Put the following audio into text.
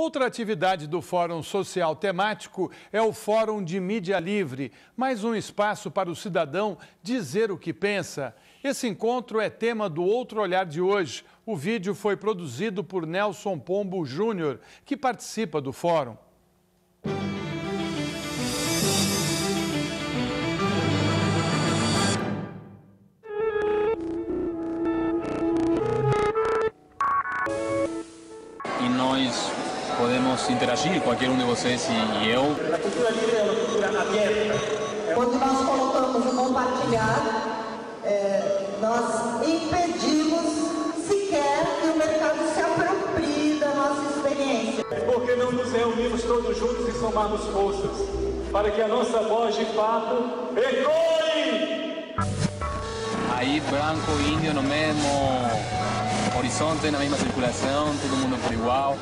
Outra atividade do Fórum Social Temático é o Fórum de Mídia Livre, mais um espaço para o cidadão dizer o que pensa. Esse encontro é tema do Outro Olhar de hoje. O vídeo foi produzido por Nelson Pombo Júnior, que participa do fórum. E nós podemos interagir, qualquer um de vocês e eu. A cultura livre é uma cultura aberta. Quando nós colocamos o compartilhar, é, nós impedimos sequer que o mercado se aproprie da nossa experiência. Por que não nos reunimos todos juntos e somarmos forças para que a nossa voz de fato ecoe? Aí, branco e índio no mesmo horizonte, na mesma circulação, todo mundo por igual.